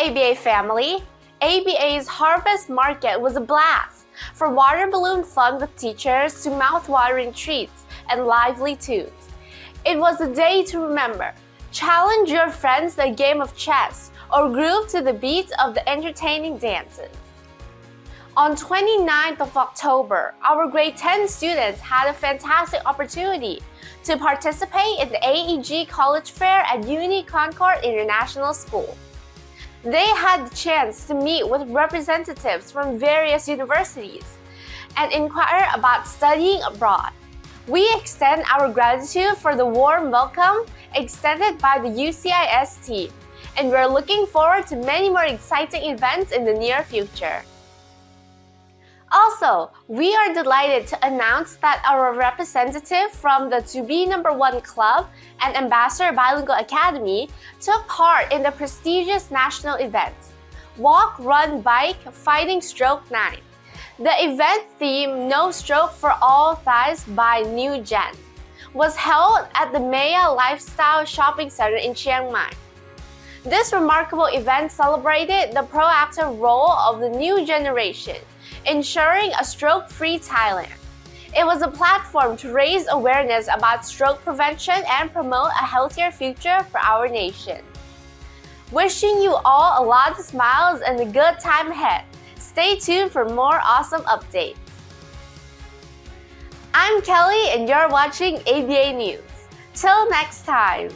ABA family, ABA's Harvest Market was a blast, from water balloon fun with teachers to mouth-watering treats and lively tunes. It was a day to remember. Challenge your friends a game of chess or groove to the beats of the entertaining dances. On 29th of October, our grade 10 students had a fantastic opportunity to participate in the AEG College Fair at Unity Concord International School. They had the chance to meet with representatives from various universities and inquire about studying abroad. We extend our gratitude for the warm welcome extended by the UCIS team, and we're looking forward to many more exciting events in the near future. Also, we are delighted to announce that our representative from the To Be Number One Club and Ambassador Bilingual Academy took part in the prestigious national event, Walk, Run, Bike, Fighting Stroke 9. The event theme No Stroke for All Thais by New Gen was held at the Maya Lifestyle Shopping Center in Chiang Mai. This remarkable event celebrated the proactive role of the new generation ensuring a stroke-free Thailand. It was a platform to raise awareness about stroke prevention and promote a healthier future for our nation. Wishing you all a lot of smiles and a good time ahead. Stay tuned for more awesome updates. I'm Kelly and you're watching ABA News. Till next time.